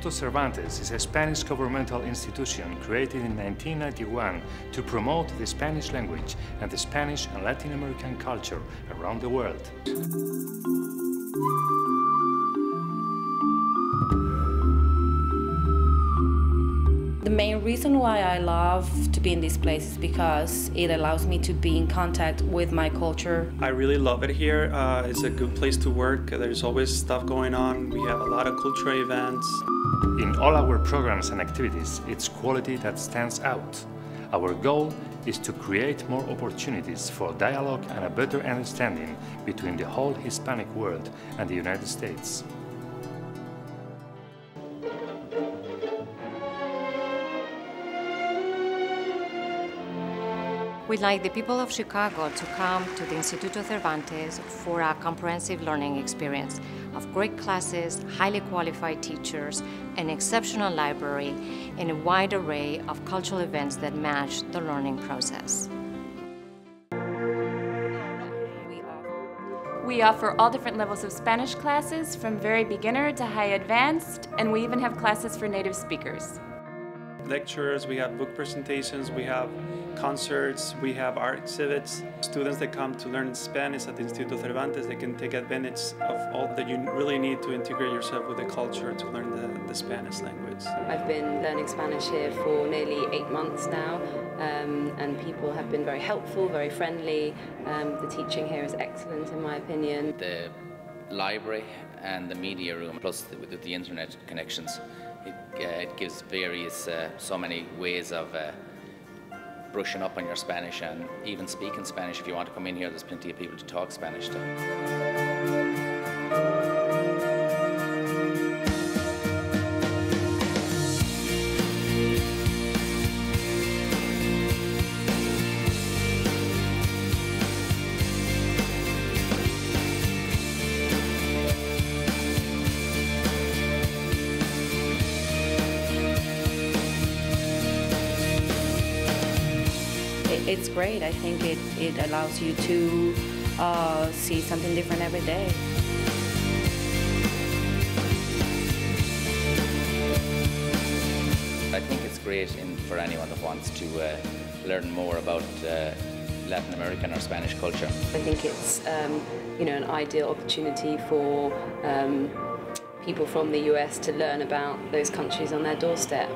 Instituto Cervantes is a Spanish governmental institution created in 1991 to promote the Spanish language and the Spanish and Latin American culture around the world. The main reason why I love to be in this place is because it allows me to be in contact with my culture. I really love it here. Uh, it's a good place to work. There's always stuff going on. We have a lot of cultural events. In all our programs and activities, it's quality that stands out. Our goal is to create more opportunities for dialogue and a better understanding between the whole Hispanic world and the United States. We'd like the people of Chicago to come to the Instituto Cervantes for a comprehensive learning experience of great classes, highly qualified teachers, an exceptional library, and a wide array of cultural events that match the learning process. We offer all different levels of Spanish classes, from very beginner to high advanced, and we even have classes for native speakers lectures, we have book presentations, we have concerts, we have art exhibits. Students that come to learn Spanish at the Instituto Cervantes, they can take advantage of all that you really need to integrate yourself with the culture to learn the, the Spanish language. I've been learning Spanish here for nearly eight months now um, and people have been very helpful, very friendly. Um, the teaching here is excellent in my opinion. The library and the media room plus the, with the internet connections it, uh, it gives various, uh, so many ways of uh, brushing up on your Spanish and even speaking Spanish. If you want to come in here, there's plenty of people to talk Spanish to. It's great. I think it, it allows you to uh, see something different every day. I think it's great in, for anyone that wants to uh, learn more about uh, Latin American or Spanish culture. I think it's um, you know an ideal opportunity for um, people from the US to learn about those countries on their doorstep.